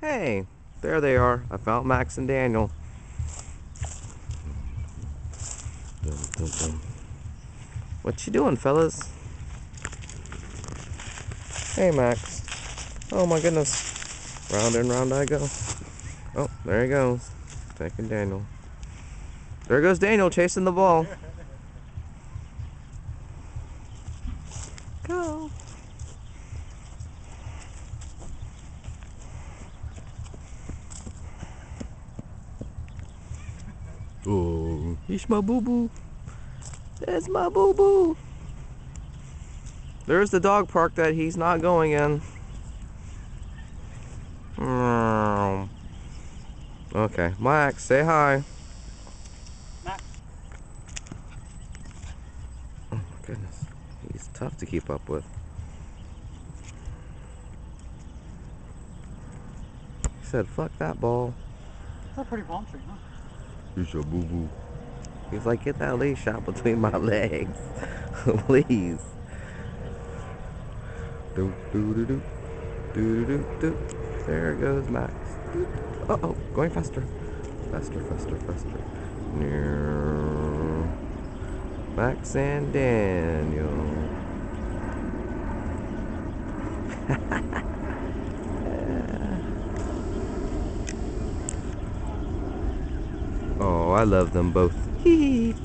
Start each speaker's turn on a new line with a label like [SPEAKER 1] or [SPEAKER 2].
[SPEAKER 1] Hey, there they are. I found Max and Daniel. Dun, dun, dun. What you doing, fellas? Hey, Max. Oh my goodness. Round and round I go. Oh, there he goes. Taking Daniel. There goes Daniel chasing the ball. Go. Oh, he's my boo boo. That's my boo boo. There's the dog park that he's not going in. Mm. Okay, Max, say hi.
[SPEAKER 2] Max.
[SPEAKER 1] Oh my goodness, he's tough to keep up with. He said, fuck that ball.
[SPEAKER 2] That's a pretty palm tree, huh?
[SPEAKER 1] He's a boo boo. He's like, get that leash shot between my legs. Please. Do do do do. Do do do. There goes Max. Uh oh, going faster. Faster, faster, faster. Near. Max and Daniel. oh, I love them both. Hee.